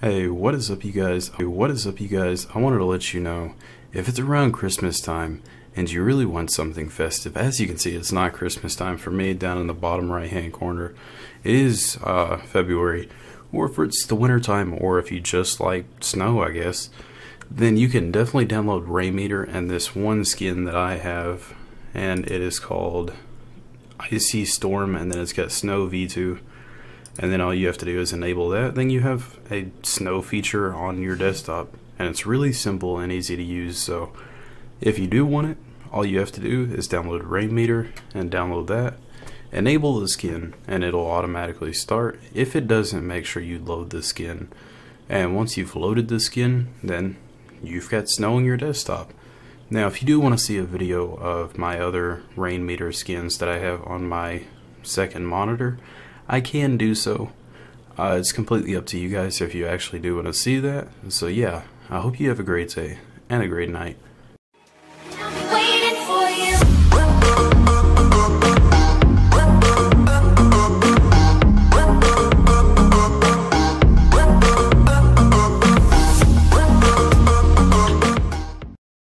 Hey, what is up, you guys? Hey, what is up, you guys? I wanted to let you know if it's around Christmas time and you really want something festive. As you can see, it's not Christmas time for me down in the bottom right hand corner. It is uh, February, or if it's the winter time, or if you just like snow, I guess, then you can definitely download Rainmeter and this one skin that I have, and it is called Icy Storm, and then it's got Snow V2 and then all you have to do is enable that. Then you have a snow feature on your desktop and it's really simple and easy to use. So if you do want it all you have to do is download Rainmeter and download that. Enable the skin and it'll automatically start. If it doesn't make sure you load the skin. And once you've loaded the skin then you've got snow on your desktop. Now if you do want to see a video of my other Rainmeter skins that I have on my second monitor I can do so. Uh, it's completely up to you guys if you actually do want to see that. So yeah, I hope you have a great day and a great night.